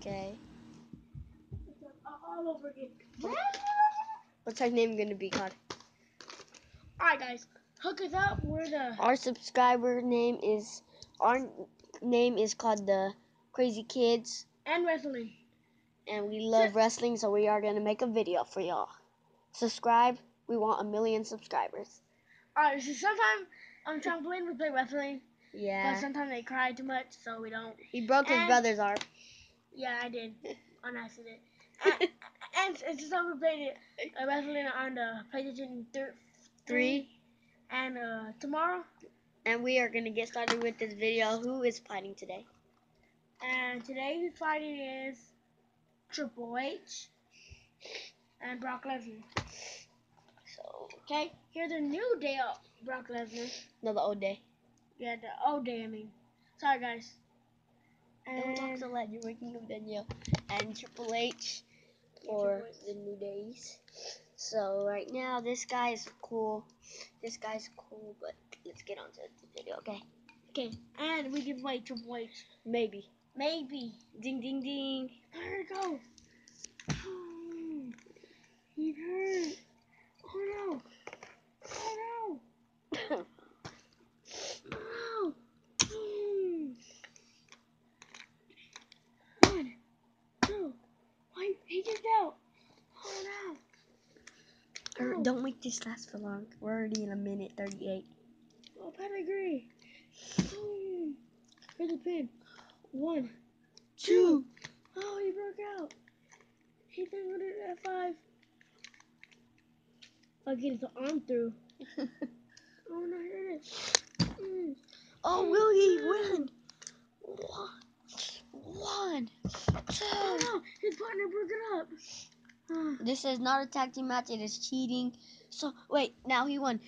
Okay. All over again. What's our name gonna be called? Alright, guys. Hook us up. We're the. Our subscriber name is our name is called the Crazy Kids, And wrestling. and we love wrestling, so we are gonna make a video for y'all. Subscribe. We want a million subscribers. Alright, so sometimes on trampoline we play wrestling. Yeah. But sometimes they cry too much, so we don't. He broke his brother's arm. Yeah, I did. on accident. and, and it's so we played it uh, wrestling on the PlayStation thir- Three. And uh, tomorrow, And we are gonna get started with this video. Who is fighting today? and today's fighting is Triple H and Brock Lesnar. So Okay, here's the new day of Brock Lesnar. no, the old day. Yeah, the old day, I mean. Sorry, guys. Don't talk And so loud. You're waking up Danielle and Triple H for the new days. So right now, this guy is cool. This guy's cool, but let's get on to the video, okay? okay, and we can away Triple H. Maybe. Maybe. Ding, ding, ding it goes. Oh, he hurt. Oh no. Oh no. No. Mm. One, two. Why he just out? Oh no. Er, Don't make this last for long. We're already in a minute 38. Oh, pedigree. Mm. Here's the pin. One, two. Oh, he broke out. He did it at five. I'll get his arm through. Oh no, here it is. Mm. oh, will he win? One, one, Oh no, his partner broke it up. This is not a tag team match. It is cheating. So wait, now he won,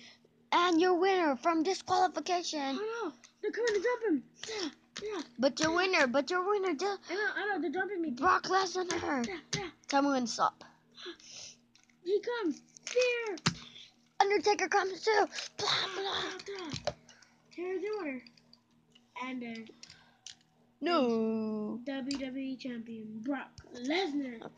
and your winner from disqualification. Oh no, they're coming to jump him. Yeah, yeah. But your winner, but your winner, I know, I know, they're jumping me. Brock Lesnar. Yeah, yeah. Tell me when to stop. He comes. Here. Undertaker comes too. Blah, blah. Here's the order. And then No. WWE Champion Brock Lesnar.